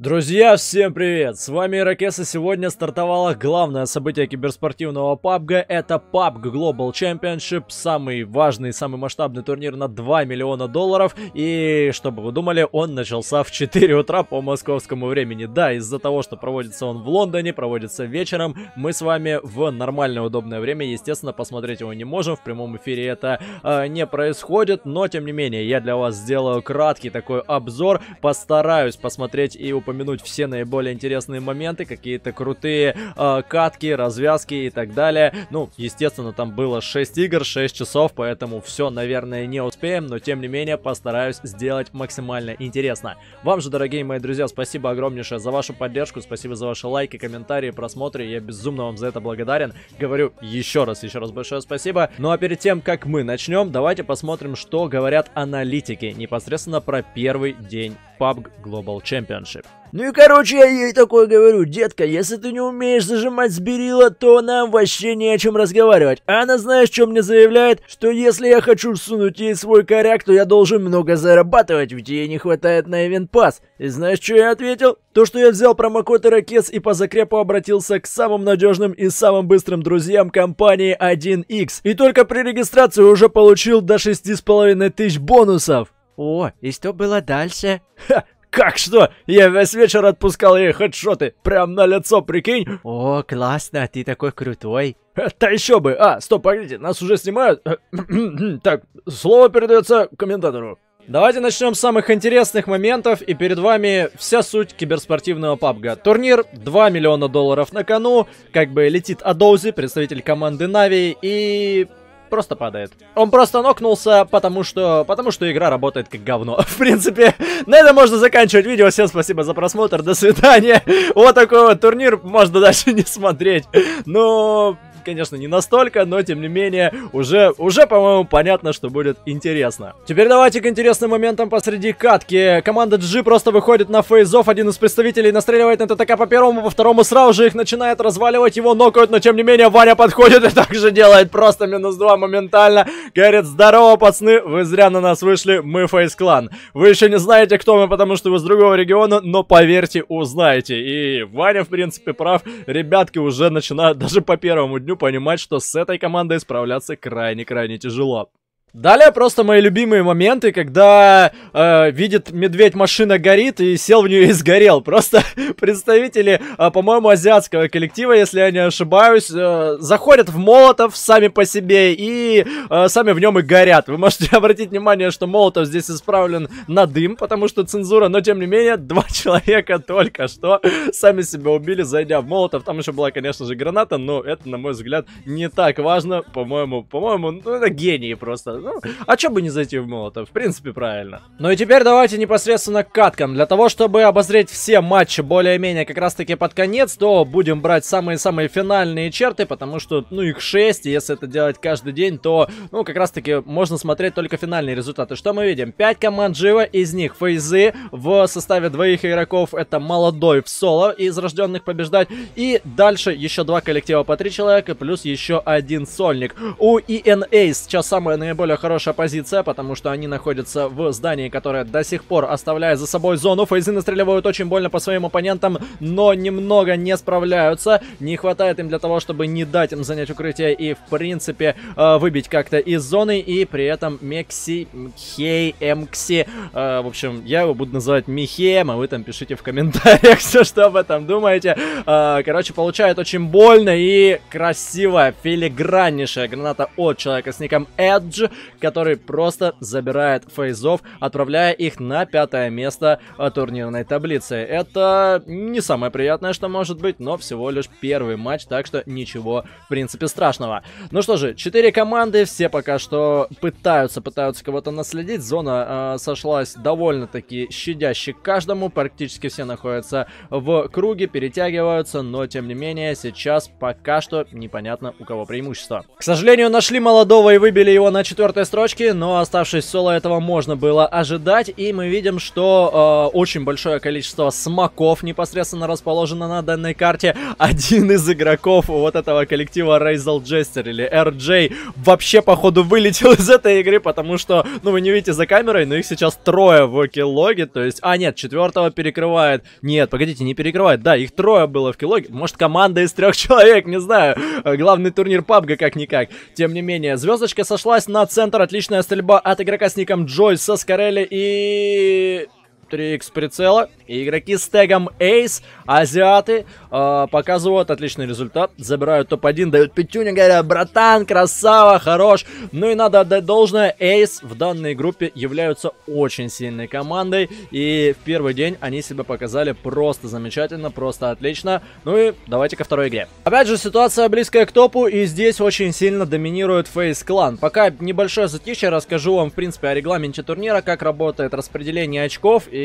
Друзья, всем привет! С вами Иракес, и сегодня стартовало главное событие киберспортивного PUBG. Это PUBG Global Championship, самый важный, самый масштабный турнир на 2 миллиона долларов. И, чтобы вы думали, он начался в 4 утра по московскому времени. Да, из-за того, что проводится он в Лондоне, проводится вечером, мы с вами в нормальное удобное время, естественно, посмотреть его не можем. В прямом эфире это э, не происходит, но, тем не менее, я для вас сделаю краткий такой обзор. Постараюсь посмотреть и упомянуть упомянуть все наиболее интересные моменты, какие-то крутые э, катки, развязки и так далее. Ну, естественно, там было 6 игр, 6 часов, поэтому все, наверное, не успеем, но тем не менее постараюсь сделать максимально интересно. Вам же, дорогие мои друзья, спасибо огромнейшее за вашу поддержку, спасибо за ваши лайки, комментарии, просмотры, я безумно вам за это благодарен. Говорю еще раз, еще раз большое спасибо. Ну а перед тем, как мы начнем, давайте посмотрим, что говорят аналитики непосредственно про первый день PUBG Global Championship. Ну и короче, я ей такое говорю, детка, если ты не умеешь зажимать сберила, то нам вообще не о чем разговаривать. А она знаешь, что мне заявляет? Что если я хочу сунуть ей свой коряк, то я должен много зарабатывать, ведь ей не хватает на Event Pass. И знаешь, что я ответил? То, что я взял промокод Ирокез и по закрепу обратился к самым надежным и самым быстрым друзьям компании 1x. И только при регистрации уже получил до 6,5 тысяч бонусов. О, и что было дальше? Ха, как что? Я весь вечер отпускал ей хедшоты. Прям на лицо, прикинь. О, классно, ты такой крутой. Да еще бы. А, стоп, погодите, нас уже снимают. так, слово передается комментатору. Давайте начнем с самых интересных моментов, и перед вами вся суть киберспортивного пабга. Турнир, 2 миллиона долларов на кону, как бы летит Адоузи, представитель команды Нави, и просто падает. Он просто нокнулся, потому что, потому что игра работает как говно. В принципе, на этом можно заканчивать видео. Всем спасибо за просмотр, до свидания. Вот такой вот турнир, можно дальше не смотреть. Но конечно, не настолько, но тем не менее, уже, уже по-моему, понятно, что будет интересно. Теперь давайте к интересным моментам посреди катки. Команда G просто выходит на фейзов, один из представителей настреливает на ТТК по первому, по второму сразу же их начинает разваливать, его нокают, но тем не менее Ваня подходит и также делает просто минус 2 моментально. Говорит, здорово, пацаны, вы зря на нас вышли, мы фейс клан. Вы еще не знаете, кто мы, потому что вы с другого региона, но поверьте, узнаете. И Ваня, в принципе, прав, ребятки уже начинают даже по первому дню понимать, что с этой командой справляться крайне-крайне тяжело. Далее просто мои любимые моменты, когда э, видит медведь машина горит и сел в нее и сгорел. Просто представители, э, по-моему, азиатского коллектива, если я не ошибаюсь, э, заходят в Молотов сами по себе и э, сами в нем и горят. Вы можете обратить внимание, что Молотов здесь исправлен на дым, потому что цензура, но тем не менее, два человека только что сами себя убили, зайдя в Молотов. Там еще была, конечно же, граната, но это, на мой взгляд, не так важно. По-моему, по-моему, ну это гении просто. Ну, а чё бы не зайти в Молотов? В принципе, правильно. Ну и теперь давайте непосредственно к каткам. Для того, чтобы обозреть все матчи более-менее как раз-таки под конец, то будем брать самые-самые финальные черты, потому что, ну, их 6, и если это делать каждый день, то, ну, как раз-таки можно смотреть только финальные результаты. Что мы видим? 5 команд живо, из них фейзы в составе двоих игроков. Это молодой в соло из рожденных побеждать. И дальше еще два коллектива по 3 человека, плюс еще один сольник. У ENA сейчас самая наиболее более хорошая позиция, потому что они находятся в здании, которое до сих пор оставляет за собой зону. Фейзы настреливают очень больно по своим оппонентам, но немного не справляются. Не хватает им для того, чтобы не дать им занять укрытие и, в принципе, э, выбить как-то из зоны. И при этом Мекси, Хей, Эмкси, э, в общем, я его буду называть Михеем, а вы там пишите в комментариях все, что об этом думаете. Э, короче, получает очень больно и красивая, филиграннейшая граната от человека с ником Edge который просто забирает фейзов, отправляя их на пятое место турнирной таблицы. Это не самое приятное, что может быть, но всего лишь первый матч, так что ничего, в принципе, страшного. Ну что же, четыре команды, все пока что пытаются, пытаются кого-то наследить. Зона э, сошлась довольно-таки щадяще каждому, практически все находятся в круге, перетягиваются, но тем не менее сейчас пока что непонятно у кого преимущество. К сожалению, нашли молодого и выбили его на четвертый четвертой строчки, но оставшись соло этого можно было ожидать. И мы видим, что э, очень большое количество смоков непосредственно расположено на данной карте. Один из игроков вот этого коллектива Рейзел Джестер или RJ вообще, походу, вылетел из этой игры, потому что, ну, вы не видите за камерой, но их сейчас трое в киллоге, то есть... А, нет, четвертого перекрывает. Нет, погодите, не перекрывает. Да, их трое было в киллоге. Может, команда из трех человек, не знаю. Главный турнир PUBG как-никак. Тем не менее, звездочка сошлась на центр. Отличная стрельба от игрока с ником Джой со Скорелли и... 3х прицела. И игроки с тегом Ace, азиаты, э, показывают отличный результат. Забирают топ-1, дают пятюню, говорят, братан, красава, хорош. Ну и надо отдать должное, Ace в данной группе являются очень сильной командой. И в первый день они себя показали просто замечательно, просто отлично. Ну и давайте ко второй игре. Опять же, ситуация близкая к топу, и здесь очень сильно доминирует Фейс Клан. Пока небольшое затишье, расскажу вам, в принципе, о регламенте турнира, как работает распределение очков и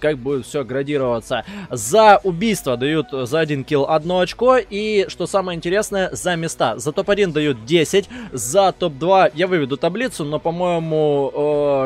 как будет все градироваться. За убийство дают за один килл одно очко, и, что самое интересное, за места. За топ-1 дают 10, за топ-2 я выведу таблицу, но, по-моему,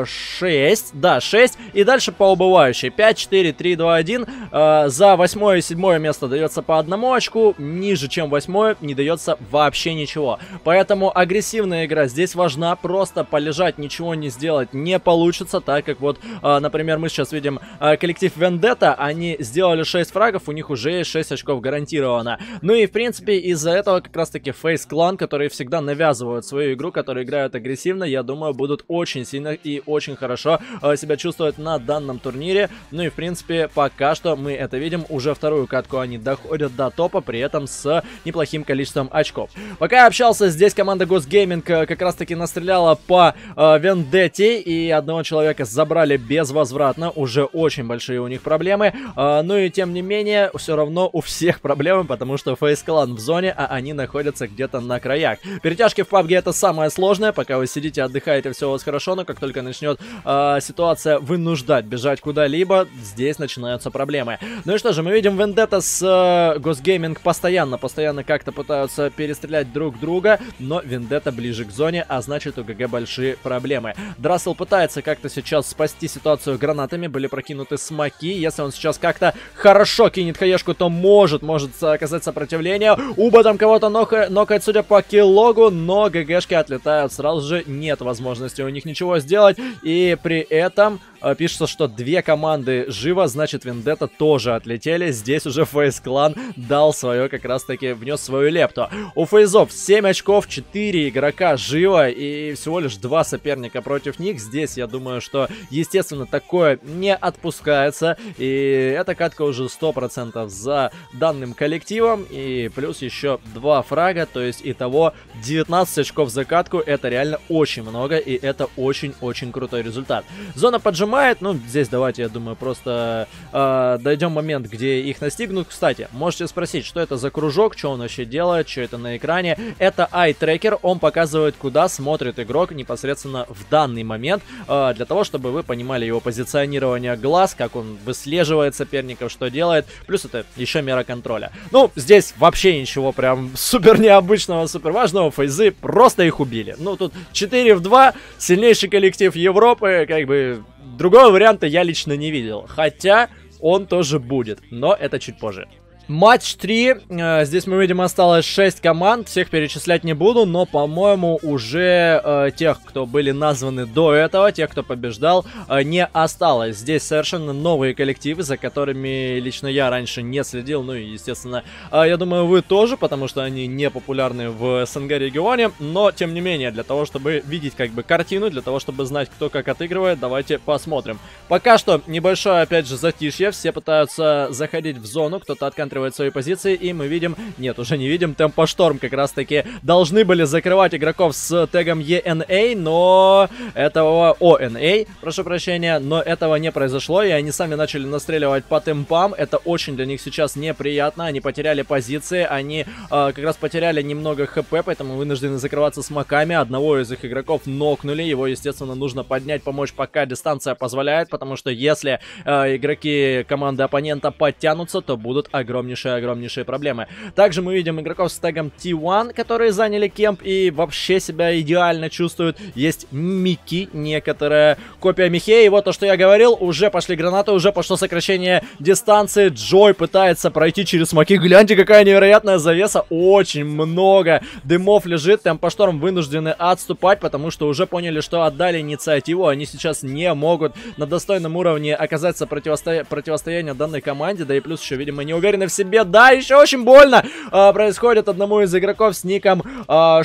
э, 6, да, 6, и дальше по убывающей. 5, 4, 3, 2, 1. Э, за 8 и 7 место дается по одному очку, ниже, чем 8 не дается вообще ничего. Поэтому агрессивная игра здесь важна, просто полежать, ничего не сделать не получится, так как вот, э, например, мы сейчас видим э, коллектив Vendetta, они сделали 6 фрагов, у них уже есть 6 очков гарантированно. Ну и, в принципе, из-за этого как раз-таки Face Clan, которые всегда навязывают свою игру, которые играют агрессивно, я думаю, будут очень сильно и очень хорошо э, себя чувствовать на данном турнире. Ну и, в принципе, пока что мы это видим. Уже вторую катку они доходят до топа, при этом с неплохим количеством очков. Пока я общался, здесь команда Ghost Gaming э, как раз-таки настреляла по э, Вендетте, и одного человека забрали безвозвратно. Уже очень большие у них проблемы. Э, ну и, тем не менее, все равно у всех проблемы, потому что Clan в зоне, а они находятся где-то на краях. Перетяжки в PUBG это самое сложное, пока вы сидите, отдыхаете, все у вас хорошо, но как только начнет э, ситуация вынуждать бежать куда-либо, здесь начинаются проблемы. Ну и что же, мы видим Vendetta с э, Gaming постоянно, постоянно как-то пытаются перестрелять друг друга, но Vendetta ближе к зоне, а значит у ГГ большие проблемы. Драссел пытается как-то сейчас спасти ситуацию гранатами, были прокинуты смоки, если он сейчас как-то хорошо кинет хаешку, то может, может оказать сопротивление. Уба там кого-то нока нокает, судя по киллогу, но ГГшки отлетают сразу же, нет возможности у них ничего сделать, и при этом э, пишется, что две команды живо, значит Вендетта тоже отлетели, здесь уже Фейс Клан дал свое, как раз таки внес свою лепту. У Фейзов 7 очков, 4 игрока живо и всего лишь 2 соперника против них, здесь я думаю, что естественно такое не отпускается, и эта катка уже 100% за данным коллективом, и плюс еще 2 фрага, то есть итого 19 очков за катку, это реально очень много, и это очень-очень крутой результат. Зона поджимает, ну, здесь давайте, я думаю, просто э, дойдем момент, где их настигнут. Кстати, можете спросить, что это за кружок, что он вообще делает, что это на экране. Это eye-трекер, он показывает, куда смотрит игрок непосредственно в данный момент, э, для того, чтобы вы понимали его позиционирование глаз, как он выслеживает соперников, что делает. Плюс это еще мера контроля. Ну, здесь вообще ничего прям супер необычного, супер важного. Фейзы просто их убили. Ну, тут 4 в 2, сильнейший коллектив Европы, как бы другого варианта я лично не видел. Хотя он тоже будет, но это чуть позже. Матч 3. Э, здесь мы видим осталось 6 команд. Всех перечислять не буду, но, по-моему, уже э, тех, кто были названы до этого, тех, кто побеждал, э, не осталось. Здесь совершенно новые коллективы, за которыми лично я раньше не следил. Ну и, естественно, э, я думаю, вы тоже, потому что они не популярны в СНГ регионе. Но, тем не менее, для того, чтобы видеть как бы картину, для того, чтобы знать, кто как отыгрывает, давайте посмотрим. Пока что небольшое, опять же, затишье. Все пытаются заходить в зону, кто-то отконтролирует свои позиции, и мы видим... Нет, уже не видим. Темпошторм как раз-таки должны были закрывать игроков с тегом ENA, но этого... ONA, прошу прощения, но этого не произошло, и они сами начали настреливать по темпам. Это очень для них сейчас неприятно. Они потеряли позиции, они э, как раз потеряли немного хп, поэтому вынуждены закрываться смоками. Одного из их игроков нокнули, его, естественно, нужно поднять, помочь, пока дистанция позволяет, потому что если э, игроки команды оппонента подтянутся, то будут огромные огромнейшие-огромнейшие проблемы. Также мы видим игроков с тегом T1, которые заняли кемп и вообще себя идеально чувствуют. Есть Мики, некоторая копия Михея. И вот то, что я говорил, уже пошли гранаты, уже пошло сокращение дистанции. Джой пытается пройти через смоки. Гляньте, какая невероятная завеса. Очень много дымов лежит. Темпошторм вынуждены отступать, потому что уже поняли, что отдали инициативу. Они сейчас не могут на достойном уровне оказаться противосто... противостояние данной команде. Да и плюс еще, видимо, не уверены в себе. Да, еще очень больно а, происходит одному из игроков с ником а.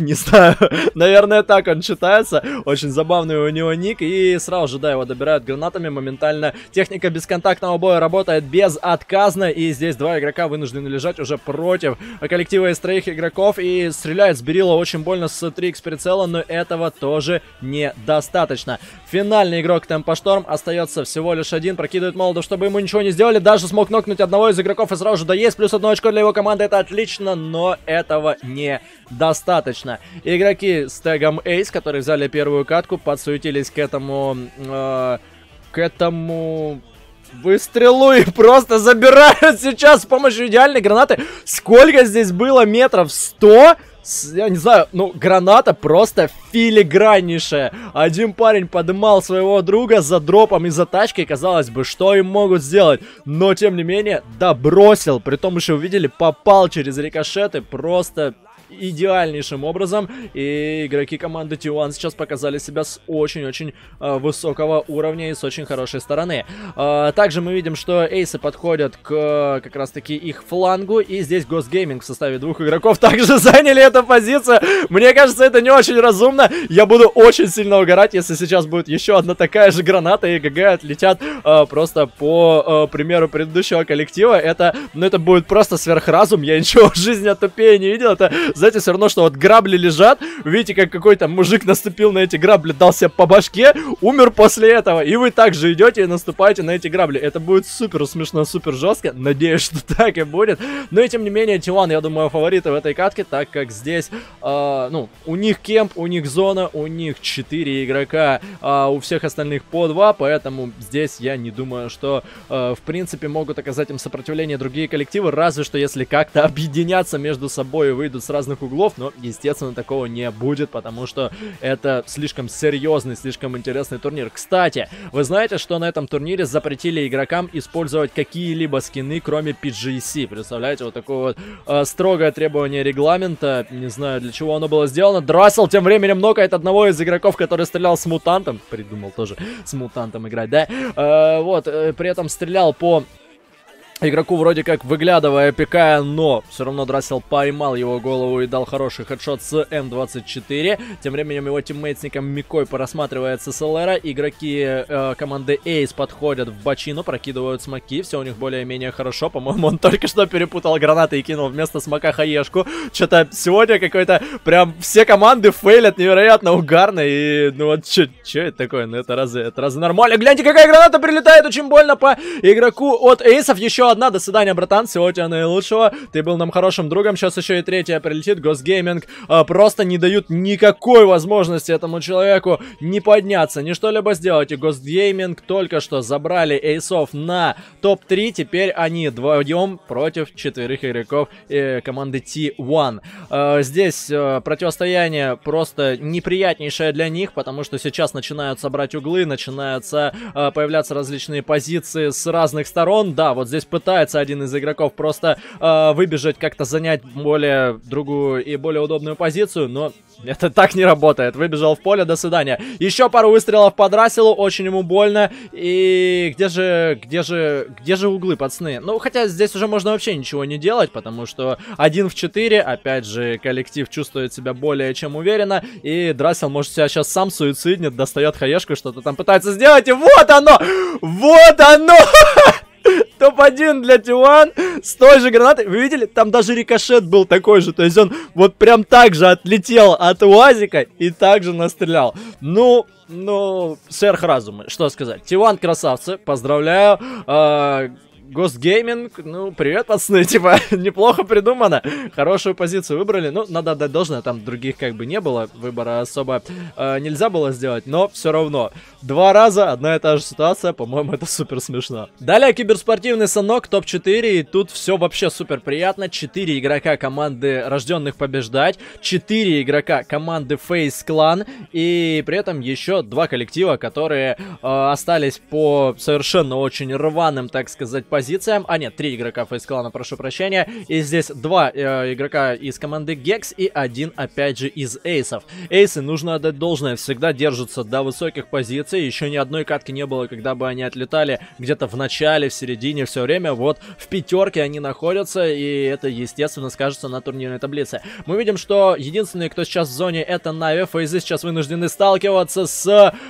Не знаю, наверное, так он читается. Очень забавный у него ник. И сразу же, да, его добирают гранатами моментально. Техника бесконтактного боя работает безотказно. И здесь два игрока вынуждены лежать уже против коллектива из троих игроков. И стреляет с Берила очень больно с 3х прицела, но этого тоже недостаточно. Финальный игрок Темпошторм остается всего лишь один. Прокидывает молодов, чтобы ему ничего не сделали. Даже смог нокнуть из игроков и сразу же доесть. Плюс одно очко для его команды. Это отлично, но этого недостаточно. Игроки с тегом Ace, которые взяли первую катку, подсуетились к этому... Э, к этому выстрелу и просто забирают сейчас с помощью идеальной гранаты. Сколько здесь было метров? 100? Я не знаю, ну, граната просто филиграннейшая. Один парень подымал своего друга за дропом и за тачкой, казалось бы, что им могут сделать. Но, тем не менее, да, бросил. Притом еще увидели, попал через рикошеты, просто идеальнейшим образом. И игроки команды T1 сейчас показали себя с очень-очень э, высокого уровня и с очень хорошей стороны. Э, также мы видим, что эйсы подходят к как раз-таки их флангу. И здесь Gaming в составе двух игроков также заняли эту позицию. Мне кажется, это не очень разумно. Я буду очень сильно угорать, если сейчас будет еще одна такая же граната и ГГ отлетят э, просто по э, примеру предыдущего коллектива. Это, ну, это будет просто сверхразум. Я ничего в жизни от тупее не видел. Это знаете, все равно, что вот грабли лежат, видите, как какой-то мужик наступил на эти грабли, дал себе по башке, умер после этого, и вы также идете и наступаете на эти грабли. Это будет супер смешно, супер жестко, надеюсь, что так и будет. Но и тем не менее, Тилан, я думаю, фавориты в этой катке, так как здесь, э, ну, у них кемп, у них зона, у них 4 игрока, а у всех остальных по 2, поэтому здесь я не думаю, что, э, в принципе, могут оказать им сопротивление другие коллективы, разве что если как-то объединяться между собой и выйдут с разных разных углов, но, естественно, такого не будет, потому что это слишком серьезный, слишком интересный турнир. Кстати, вы знаете, что на этом турнире запретили игрокам использовать какие-либо скины, кроме PGC. Представляете, вот такое вот э, строгое требование регламента. Не знаю, для чего оно было сделано. Драссел тем временем нокает одного из игроков, который стрелял с мутантом. Придумал тоже с мутантом играть, да? Э, вот, э, при этом стрелял по Игроку вроде как выглядывая, пикая, но все равно Драссел поймал его голову и дал хороший хедшот с M24. Тем временем его тиммейт с ником Микой просматривает с SLR. Игроки э, команды Эйс подходят в бочину, прокидывают смоки. Все у них более-менее хорошо. По-моему, он только что перепутал гранаты и кинул вместо смока хаешку. Что-то сегодня какой-то прям все команды фейлят невероятно угарно. И ну вот что это такое? Ну это разве, это разве нормально? Гляньте, какая граната прилетает очень больно по игроку от Эйсов. Еще одна. До свидания, братан. Всего тебя наилучшего. Ты был нам хорошим другом. Сейчас еще и третья прилетит. Госгейминг а, просто не дают никакой возможности этому человеку не подняться, ни что-либо сделать. И Госгейминг только что забрали эйсов на топ-3. Теперь они вдвоем против четверых игроков э, команды T1. Э, здесь э, противостояние просто неприятнейшее для них, потому что сейчас начинают собрать углы, начинаются э, появляться различные позиции с разных сторон. Да, вот здесь пытается один из игроков просто э, выбежать, как-то занять более другую и более удобную позицию, но это так не работает. Выбежал в поле, до свидания. Еще пару выстрелов под Расселу, очень ему больно. И где же, где же, где же углы, пацаны? Ну, хотя здесь уже можно вообще ничего не делать, потому что один в 4, опять же, коллектив чувствует себя более чем уверенно. И Драссел может себя сейчас сам суициднет, достает хаешку, что-то там пытается сделать. И вот оно! Вот оно! Топ-1 для Тиван с той же гранатой. Вы видели? Там даже рикошет был такой же. То есть он вот прям так же отлетел от УАЗика и также настрелял. Ну, ну, сверхразумы. Что сказать. Тиван красавцы. Поздравляю. А, Gaming, ну, привет, пацаны, типа, неплохо придумано. Хорошую позицию выбрали. Ну, надо отдать должное, там других как бы не было. Выбора особо э, нельзя было сделать, но все равно. Два раза, одна и та же ситуация, по-моему, это супер смешно. Далее киберспортивный санок, топ-4, и тут все вообще супер приятно. Четыре игрока команды рожденных побеждать, четыре игрока команды Face Clan, и при этом еще два коллектива, которые э, остались по совершенно очень рваным, так сказать, позициям. А нет, три игрока Clan, прошу прощения. И здесь два э, игрока из команды Gex и один, опять же, из эйсов. Эйсы, нужно отдать должное, всегда держатся до высоких позиций. Еще ни одной катки не было, когда бы они отлетали где-то в начале, в середине, все время. Вот в пятерке они находятся, и это, естественно, скажется на турнирной таблице. Мы видим, что единственные, кто сейчас в зоне, это Нави. Фейзы сейчас вынуждены сталкиваться с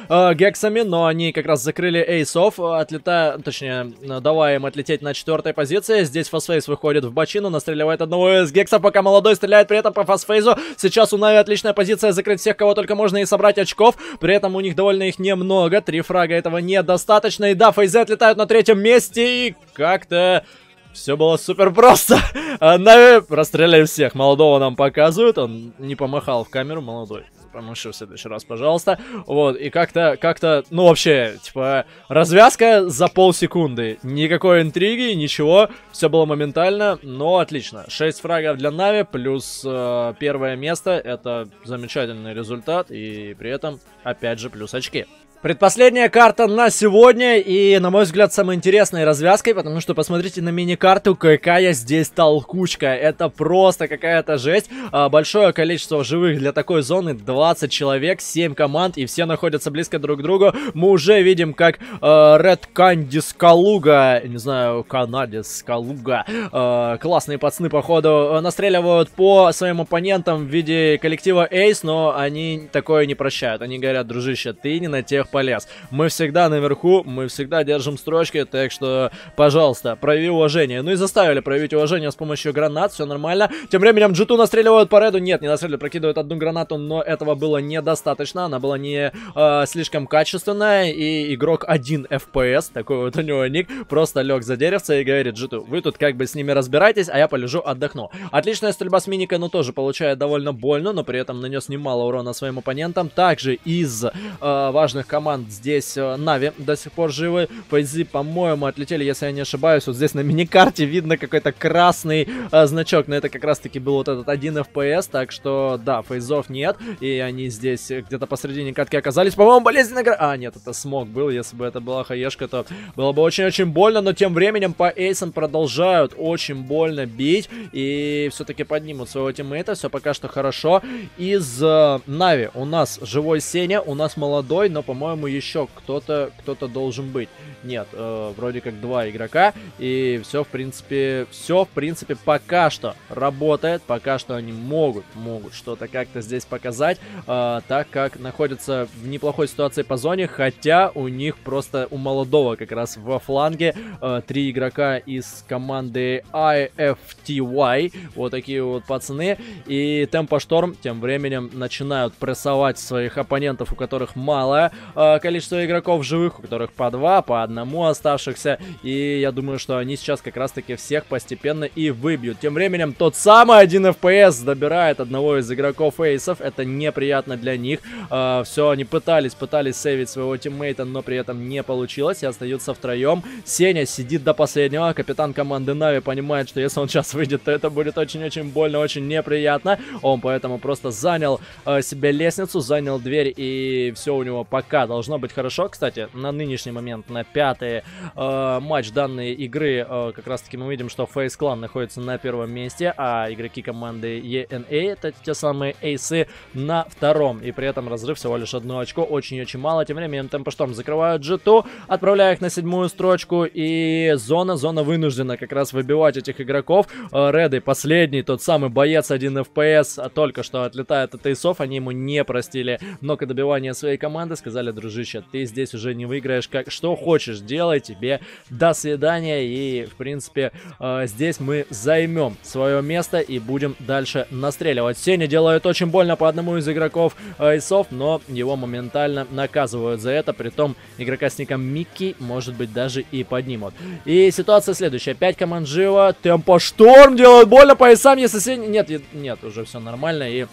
э, Гексами, но они как раз закрыли эйсов, отлетая, точнее, давая им отлететь на четвертой позиции. Здесь Фасфейс выходит в бочину, настреливает одного из Гексов, пока молодой стреляет при этом по Фасфейзу. Сейчас у Нави отличная позиция, закрыть всех, кого только можно, и собрать очков. При этом у них довольно их немного, три фрага этого недостаточно. И да, Фейзы отлетают на третьем месте, и как-то... Все было супер просто. А, Нави расстреляли всех. Молодого нам показывают. Он не помахал в камеру, молодой помаши в следующий раз, пожалуйста. Вот, и как-то, как-то, ну вообще, типа, развязка за полсекунды. Никакой интриги, ничего. Все было моментально, но отлично. 6 фрагов для Нави плюс э, первое место. Это замечательный результат. И при этом, опять же, плюс очки. Предпоследняя карта на сегодня, и, на мой взгляд, самой интересной развязкой, потому что посмотрите на мини-карту, какая здесь толкучка. Это просто какая-то жесть. А, большое количество живых для такой зоны, 20 человек, 7 команд, и все находятся близко друг к другу. Мы уже видим, как э, Red Candice Калуга, не знаю, Канадис Калуга, э, классные пацаны, походу, настреливают по своим оппонентам в виде коллектива Ace, но они такое не прощают. Они говорят, дружище, ты не на тех полез. Мы всегда наверху, мы всегда держим строчки, так что, пожалуйста, прояви уважение. Ну и заставили проявить уважение с помощью гранат, все нормально. Тем временем Джиту настреливают по реду, нет, не настреливают, прокидывают одну гранату, но этого было недостаточно, она была не э, слишком качественная, и игрок 1 FPS, такой вот у него ник, просто лег за деревце и говорит, Джиту, вы тут как бы с ними разбирайтесь, а я полежу отдохну. Отличная стрельба с миникой, но тоже получает довольно больно, но при этом нанес немало урона своим оппонентам. Также из э, важных команд команд здесь э, Нави до сих пор живы. Фейзы, по-моему, отлетели, если я не ошибаюсь. Вот здесь на миникарте видно какой-то красный э, значок. Но это как раз-таки был вот этот один FPS. Так что, да, фейзов нет. И они здесь где-то посередине катки оказались. По-моему, болезненная игра. А, нет, это смог был. Если бы это была хаешка, то было бы очень-очень больно. Но тем временем по эйсам продолжают очень больно бить. И все-таки поднимут своего тиммейта. Все пока что хорошо. Из э, Нави у нас живой Сеня. У нас молодой, но, по-моему, по-моему, еще кто-то кто-то должен быть. Нет, э, вроде как два игрока. И все, в принципе, все, в принципе, пока что работает. Пока что они могут, могут что-то как-то здесь показать. Э, так как находятся в неплохой ситуации по зоне. Хотя у них просто у молодого как раз во фланге э, три игрока из команды IFTY. Вот такие вот пацаны. И Темпо Шторм тем временем начинают прессовать своих оппонентов, у которых мало э, количество игроков живых, у которых по два, по одному оставшихся. И я думаю, что они сейчас как раз-таки всех постепенно и выбьют. Тем временем тот самый 1 FPS добирает одного из игроков эйсов. Это неприятно для них. Э, все, они пытались, пытались сейвить своего тиммейта, но при этом не получилось и остаются втроем. Сеня сидит до последнего. Капитан команды Нави понимает, что если он сейчас выйдет, то это будет очень-очень больно, очень неприятно. Он поэтому просто занял э, себе лестницу, занял дверь и все у него пока должно быть хорошо. Кстати, на нынешний момент, на пятый э, матч данной игры, э, как раз таки мы видим, что Face Clan находится на первом месте, а игроки команды ENA, это те самые эйсы, на втором. И при этом разрыв всего лишь одно очко, очень-очень мало. Тем временем Темпошторм закрывают G2, отправляя их на седьмую строчку, и зона, зона вынуждена как раз выбивать этих игроков. Э, Реды, последний, тот самый боец 1 FPS, а только что отлетает от эйсов, они ему не простили добивание своей команды, сказали сказали, дружище, ты здесь уже не выиграешь, как что хочешь, делай тебе, до свидания, и, в принципе, э, здесь мы займем свое место и будем дальше настреливать. Сеня делает очень больно по одному из игроков э, Исов, но его моментально наказывают за это, при том игрока с ником Микки, может быть, даже и поднимут. И ситуация следующая, 5 команд живо, темпо шторм делает больно по Исам, если Сеня... Нет, нет, уже все нормально, и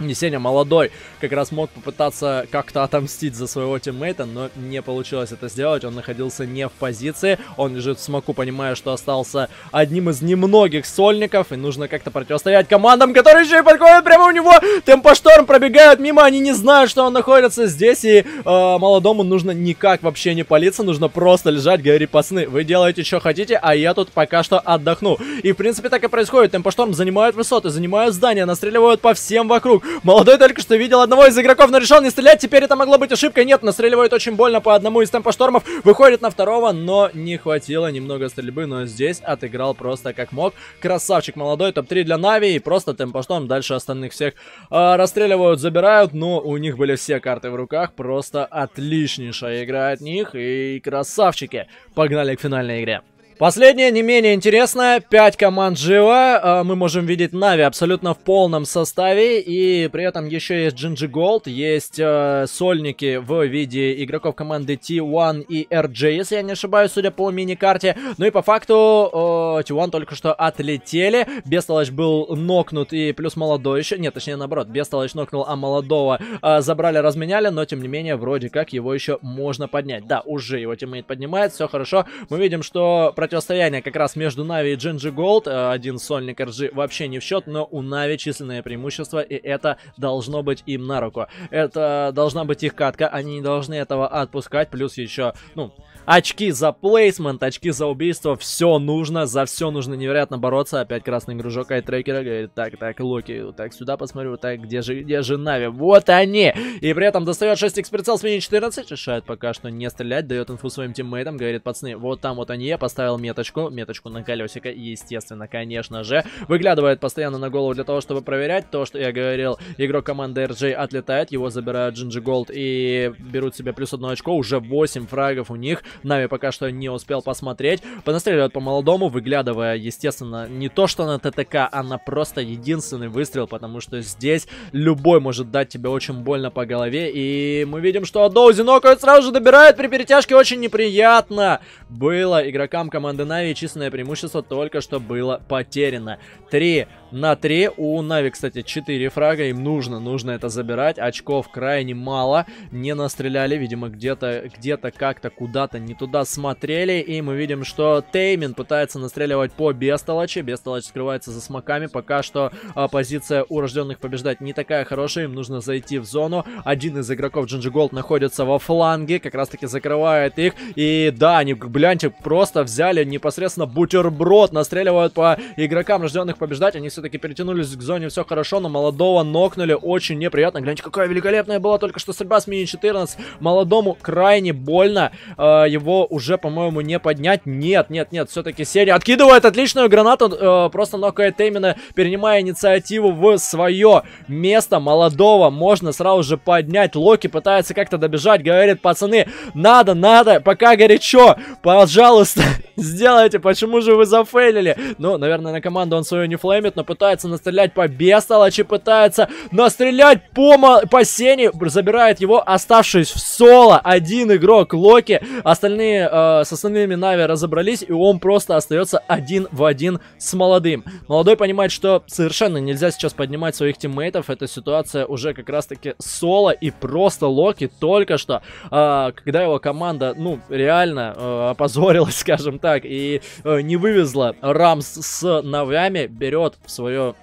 Несеня молодой как раз мог попытаться как-то отомстить за своего тиммейта, но не получилось это сделать. Он находился не в позиции. Он лежит в смоку, понимая, что остался одним из немногих сольников. И нужно как-то противостоять командам, которые еще и подходят прямо у него. Темпошторм пробегают мимо. Они не знают, что он находится здесь. И э, молодому нужно никак вообще не палиться. Нужно просто лежать, говори, пацаны, вы делаете, что хотите, а я тут пока что отдохну. И, в принципе, так и происходит. Темпошторм занимают высоты, занимают здания, настреливают по всем вокруг. Молодой только что видел одного из игроков, но решил не стрелять. Теперь это могло быть ошибкой. Нет, настреливает очень больно по одному из темпоштормов. Выходит на второго, но не хватило немного стрельбы. Но здесь отыграл просто как мог. Красавчик молодой, топ-3 для Na'Vi. И просто Tempo Storm дальше остальных всех э, расстреливают, забирают. Но у них были все карты в руках. Просто отличнейшая игра от них. И красавчики. Погнали к финальной игре. Последнее, не менее интересное, 5 команд живо, а, мы можем видеть Na'Vi абсолютно в полном составе, и при этом еще есть Gen.G Gold, есть э, сольники в виде игроков команды T1 и RJ, если я не ошибаюсь, судя по мини-карте, ну и по факту э, T1 только что отлетели, Бестолочь был нокнут и плюс молодой еще, нет, точнее наоборот, Бестолочь нокнул, а молодого э, забрали, разменяли, но тем не менее, вроде как его еще можно поднять, да, уже его тиммейт поднимает, все хорошо, мы видим, что противостояние как раз между Na'Vi и Gen.G Gold. Э, один сольник RG вообще не в счет, но у Na'Vi численное преимущество, и это должно быть им на руку. Это должна быть их катка, они не должны этого отпускать, плюс еще, ну, Очки за placement, очки за убийство, все нужно, за все нужно невероятно бороться. Опять красный кружок айтрекера говорит, так, так, Локи, так, сюда посмотрю, так, где же, где же Na'Vi? Вот они! И при этом достает 6 прицел с мини 14, решает пока что не стрелять, дает инфу своим тиммейтам, говорит, пацаны, вот там вот они, я поставил меточку, меточку на колесико, естественно, конечно же. Выглядывает постоянно на голову для того, чтобы проверять то, что я говорил, игрок команды RJ отлетает, его забирают Gen.G Gold и берут себе плюс одно очко, уже 8 фрагов у них. Na'Vi пока что не успел посмотреть. Понастреливают по молодому, выглядывая, естественно, не то что на ТТК, а на просто единственный выстрел, потому что здесь любой может дать тебе очень больно по голове. И мы видим, что Доузи нокает, сразу же добирает при перетяжке, очень неприятно. Было игрокам команды Na'Vi численное преимущество только что было потеряно. Три на 3. У Na'Vi, кстати, 4 фрага. Им нужно, нужно это забирать. Очков крайне мало. Не настреляли. Видимо, где-то, где-то как-то куда-то не туда смотрели. И мы видим, что Теймин пытается настреливать по Бестолочи. Бестолочь скрывается за смоками. Пока что а, позиция у рожденных побеждать не такая хорошая. Им нужно зайти в зону. Один из игроков Gen.G Gold находится во фланге. Как раз таки закрывает их. И да, они, гляньте, просто взяли непосредственно бутерброд. Настреливают по игрокам рожденных побеждать. Они все все-таки перетянулись к зоне, все хорошо, но молодого нокнули очень неприятно. Гляньте, какая великолепная была только что стрельба с мини-14. Молодому крайне больно. Э, его уже, по-моему, не поднять. Нет, нет, нет, все-таки серия откидывает отличную гранату. Э, просто нокает именно, перенимая инициативу в свое место. Молодого можно сразу же поднять. Локи пытается как-то добежать, говорит, пацаны, надо, надо, пока горячо, пожалуйста, сделайте, почему же вы зафейлили? Ну, наверное, на команду он свою не флеймит, но пытается настрелять по Бестолочи, пытается настрелять по, по Сене, забирает его, оставшись в соло. Один игрок Локи, остальные э, с остальными Na'Vi разобрались, и он просто остается один в один с молодым. Молодой понимает, что совершенно нельзя сейчас поднимать своих тиммейтов, эта ситуация уже как раз-таки соло и просто Локи только что, э, когда его команда, ну, реально э, опозорилась, скажем так, и э, не вывезла Рамс с Навями, берет в свое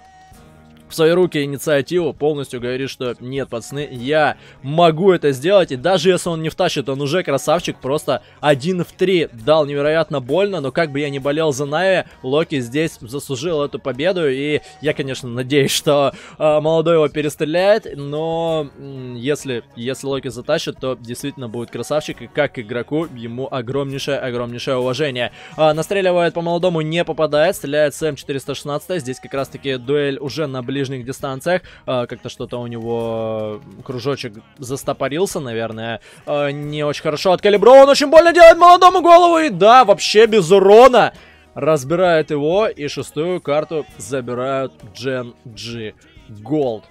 в свои руки инициативу, полностью говорит, что нет, пацаны, я могу это сделать, и даже если он не втащит, он уже красавчик, просто один в три дал невероятно больно, но как бы я не болел за Нави, Локи здесь заслужил эту победу, и я, конечно, надеюсь, что э, молодой его перестреляет, но если, если Локи затащит, то действительно будет красавчик, и как игроку ему огромнейшее-огромнейшее уважение. Э, настреливает по молодому, не попадает, стреляет с М416, здесь как раз-таки дуэль уже на ближе ближних дистанциях. Э, как-то что-то у него кружочек застопорился, наверное. Э, не очень хорошо откалиброван, очень больно делает молодому голову. И да, вообще без урона разбирает его. И шестую карту забирают Gen G Gold.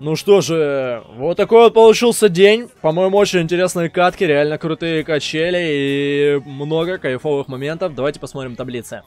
Ну что же, вот такой вот получился день. По-моему, очень интересные катки, реально крутые качели и много кайфовых моментов. Давайте посмотрим таблицы.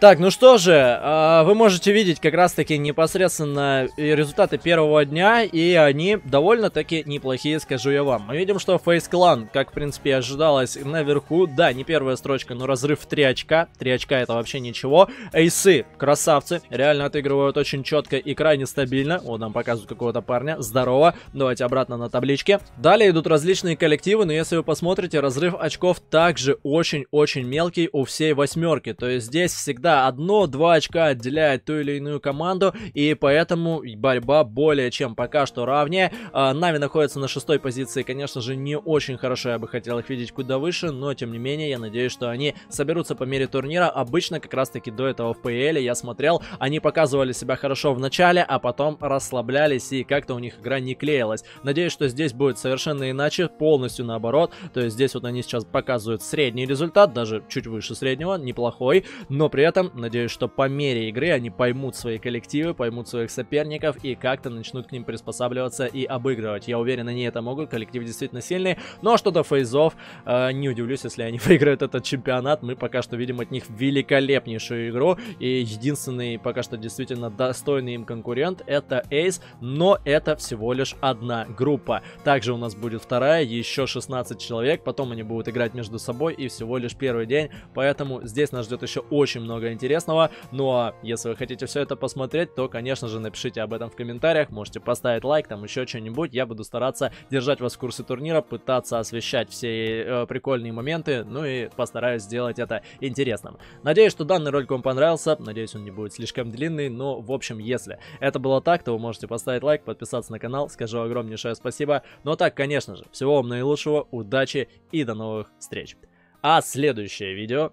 Так, ну что же, э, вы можете видеть как раз-таки непосредственно результаты первого дня, и они довольно-таки неплохие, скажу я вам. Мы видим, что Face Clan, как в принципе ожидалось, наверху, да, не первая строчка, но разрыв в 3 очка, 3 очка это вообще ничего. Эйсы, красавцы, реально отыгрывают очень четко и крайне стабильно. Вот нам показывают какого-то парня, здорово. Давайте обратно на табличке. Далее идут различные коллективы, но если вы посмотрите, разрыв очков также очень-очень мелкий у всей восьмерки, то есть здесь всегда всегда одно-два очка отделяет ту или иную команду, и поэтому борьба более чем пока что равнее. А, Нави находится на шестой позиции, конечно же, не очень хорошо, я бы хотел их видеть куда выше, но тем не менее, я надеюсь, что они соберутся по мере турнира. Обычно, как раз таки до этого в PL я смотрел, они показывали себя хорошо в начале, а потом расслаблялись, и как-то у них игра не клеилась. Надеюсь, что здесь будет совершенно иначе, полностью наоборот. То есть здесь вот они сейчас показывают средний результат, даже чуть выше среднего, неплохой, но при этом этом, надеюсь, что по мере игры они поймут свои коллективы, поймут своих соперников и как-то начнут к ним приспосабливаться и обыгрывать. Я уверен, они это могут, коллектив действительно сильный. Но что до фейзов, э, не удивлюсь, если они выиграют этот чемпионат. Мы пока что видим от них великолепнейшую игру. И единственный пока что действительно достойный им конкурент это Эйс, но это всего лишь одна группа. Также у нас будет вторая, еще 16 человек, потом они будут играть между собой и всего лишь первый день, поэтому здесь нас ждет еще очень интересного. Ну а если вы хотите все это посмотреть, то, конечно же, напишите об этом в комментариях, можете поставить лайк, там еще что-нибудь. Я буду стараться держать вас в курсе турнира, пытаться освещать все э, прикольные моменты, ну и постараюсь сделать это интересным. Надеюсь, что данный ролик вам понравился, надеюсь, он не будет слишком длинный, но, в общем, если это было так, то вы можете поставить лайк, подписаться на канал, скажу огромнейшее спасибо. Ну а так, конечно же, всего вам наилучшего, удачи и до новых встреч. А следующее видео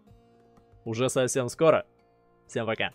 уже совсем скоро. Всем пока.